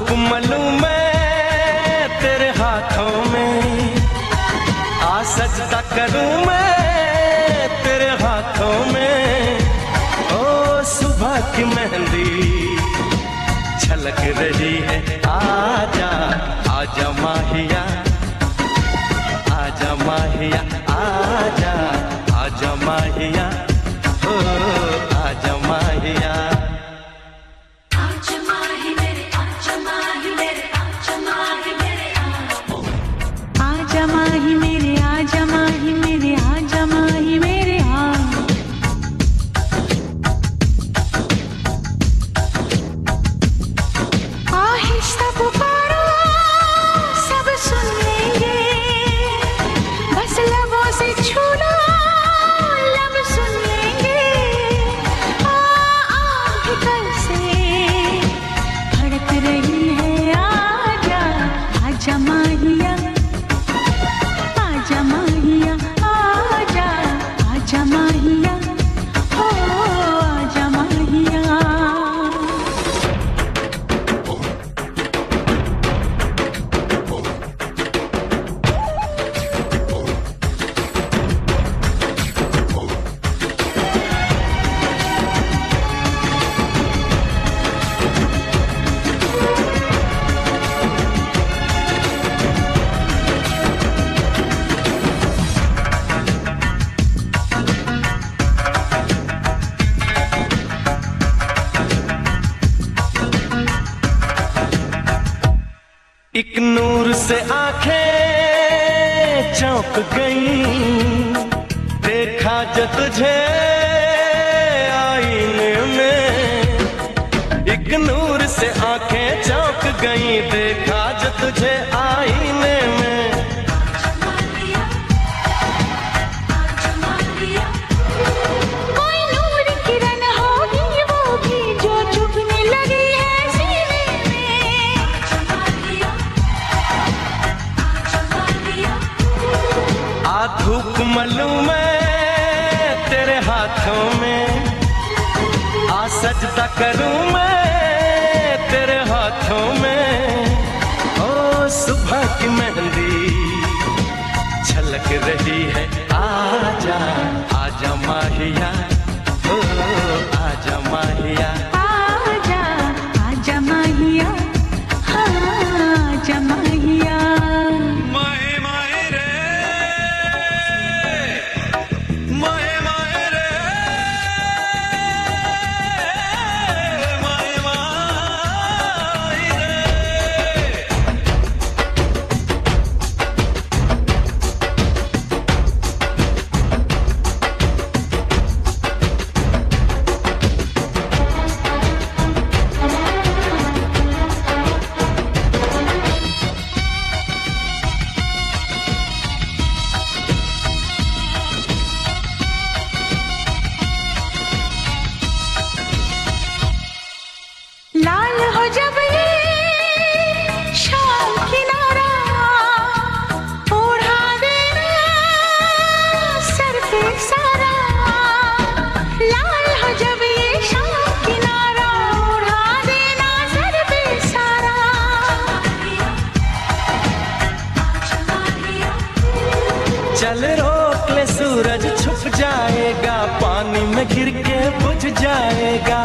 मलू मैं तेरे हाथों में आ सजदा करूँ मैं तेरे हाथों में? ओ, सुबह की मेहंदी छलक रही है। आजा आजा माहिया आजा माहिया, आजा आजा माहिया। एक नूर से आँखें चौंक गई। देखा जो तुझे आईने में। एक नूर से आँखें चौंक गई। देखा जो तुझे आईने में आ मलू मैं तेरे हाथों में आ सजदा करूँ मैं, तेरे हाथों में। ओ, सुबह की मेहंदी छलक रही है, आजा आजा माहिया। चल रोक ले सूरज छुप जाएगा पानी में गिर के बुझ जाएगा।